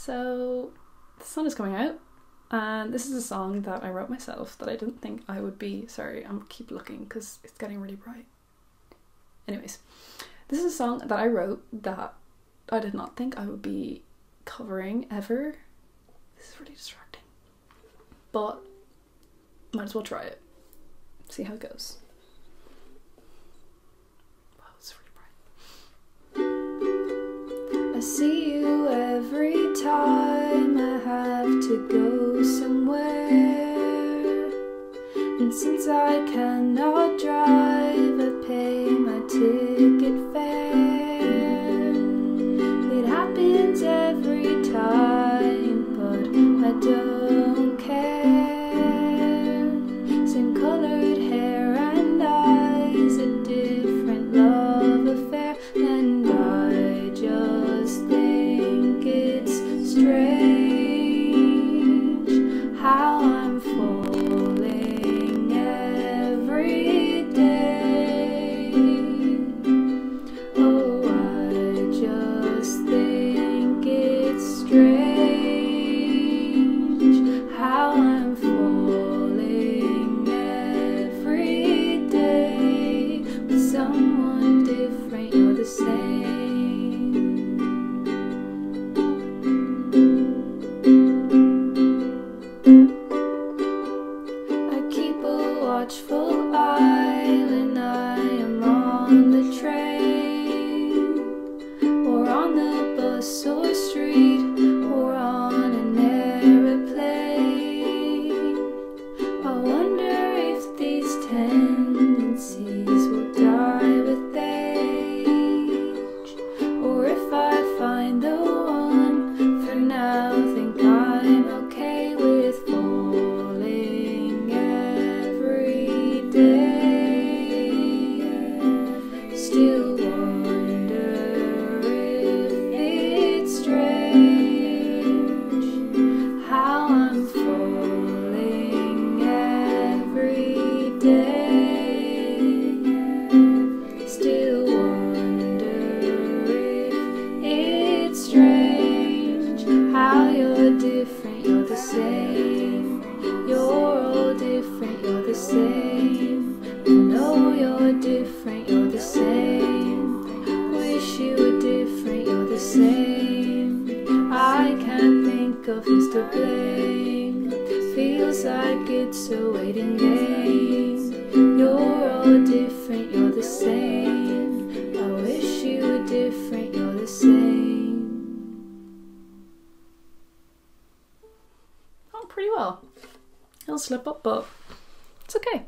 So the sun is coming out, and this is a song that I wrote myself that I didn't think I would be. Sorry, I'm keep looking because it's getting really bright. Anyways, this is a song that I wrote that I did not think I would be covering ever. This is really distracting, but might as well try it. See how it goes. Wow, it's really bright. I see you go somewhere. And since I cannot drive, I pay day. Still wonder if it's strange how you're different, you're the same. You're all different, you're the same. I know you're different, you're the same. Wish you were different, you're the same. I can't think of who's to blame. Feels like it's a waiting game. You're all different, you're the same. I wish you were different, you're the same. Oh, pretty well. It'll slip up, but it's okay.